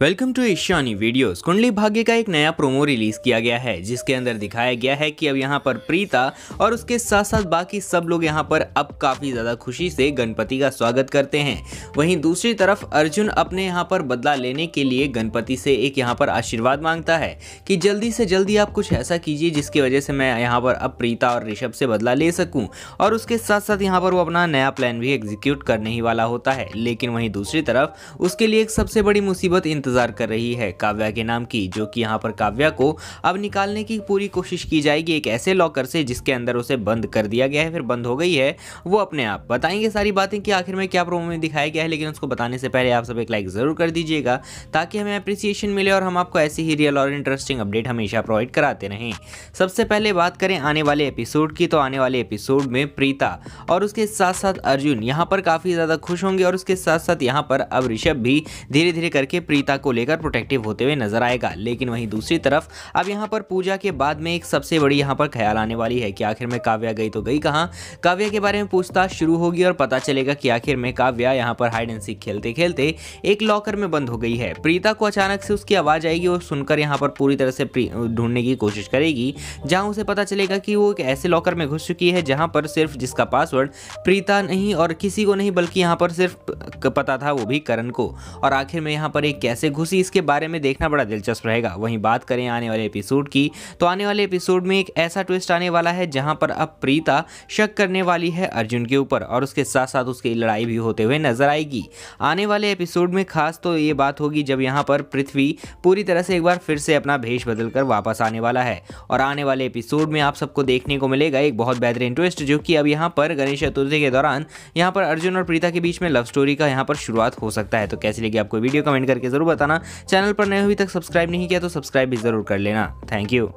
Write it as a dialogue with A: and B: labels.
A: Welcome to Ishani videos Kundali Bhagya का एक नया प्रोमो रिलीज़ किया गया है, जिसके अंदर दिखाया गया है कि अब यहाँ पर प्रीता और उसके साथ साथ बाकी सब लोग यहाँ पर अब काफ़ी ज़्यादा खुशी से गणपति का स्वागत करते हैं। वहीं दूसरी तरफ़ अर्जुन अपने यहाँ पर बदला लेने के लिए गणपति से एक यहाँ पर आशीर्वाद माँगता है कि जल्दी से जल्दी आप कुछ ऐसा कीजिए जिसकी वजह से मैं यहाँ पर अब प्रीता और ऋषभ से बदला ले सकूँ। और उसके साथ साथ यहाँ पर वो अपना नया प्लान भी एग्जीक्यूट करने ही वाला होता है। लेकिन वहीं दूसरी तरफ़ उसके लिए एक सबसे बड़ी मुसीबत इंतज़ार कर रही है काव्या के नाम की, जो कि यहाँ पर काव्या को अब निकालने की पूरी कोशिश की जाएगी। एक ऐसे लॉकर से जिसके अंदर उसे बंद कर दिया गया है, फिर बंद हो गई है, वो अपने आप। बताएँगे सारी बातें कि आखिर में क्या प्रोमो में दिखाया गया है, लेकिन उसको बताने से पहले आप सब एक लाइक ज़रूर कर दीजिएगा, ताकि हमें अप्रिसिएशन मिले और हम आपको ऐसी ही रियल और इंटरेस्टिंग अपडेट हमेशा प्रोवाइड कराते रहें। सबसे पहले बात करें आने वाले एपिसोड की तो आने वाले एपिसोड में प्रीता और उसके साथ साथ अर्जुन। यहाँ पर काफ़ी ज़्यादा खुश होंगे और उसके साथ साथ यहाँ पर अब ऋषभ भी धीरे धीरे करके प्रीता को लेकर प्रोटेक्टिव होते हुए नज़र आएगा। लेकिन वहीं दूसरी तरफ़, अब यहाँ पर पूजा के बाद में एक सबसे बड़ी यहाँ पर ख्याल आने वाली है कि आखिर में काव्या गई तो गई कहाँ? काव्या के बारे में पूछताछ शुरू होगी और पता चलेगा कि आखिर में काव्या यहाँ पर हाइड एंड सीख खेलते खेलते एक लॉकर में बंद हो गई है। प्रीता को अचानक से उसकी आवाज़ आएगी और सुनकर यहाँ पर पूरी तरह से ढूँढने की कोशिश करेगी, जहाँ उसे पता चलेगा कि वो एक ऐसे लॉकर में घुस चुकी है जहाँ पर सिर्फ़ जिसका पासवर्ड प्रीता नहीं और किसी को नहीं, बल्कि यहाँ पर सिर्फ़ पता था वो भी करण को। और आखिर में यहाँ पर एक कैसे घुसी। इसके बारे में देखना बड़ा दिलचस्प रहेगा। वहीं बात करें आने वाले एपिसोड की तो आने वाले एपिसोड में एक ऐसा ट्विस्ट आने वाला है, जहाँ पर अब प्रीता शक करने वाली है अर्जुन के ऊपर और उसके साथ साथ उसकी लड़ाई भी होते हुए नज़र आएगी। आने वाले एपिसोड में खास तो ये बात होगी जब यहाँ पर पृथ्वी पूरी तरह से एक बार फिर से अपना भेष बदल कर वापस आने वाला है। और आने वाले एपिसोड में आप सबको देखने को मिलेगा एक बहुत बेहतरीन ट्विस्ट, जो कि अब यहाँ पर गणेश चतुर्थी के दौरान यहाँ पर अर्जुन और प्रीता के बीच में लव स्टोरी का यहाँ पर शुरुआत हो सकता है। तो कैसी लगी आपको वीडियो, कमेंट करके ज़रूर बताना। चैनल पर नए अभी तक सब्सक्राइब नहीं किया तो सब्सक्राइब भी ज़रूर कर लेना। Thank you.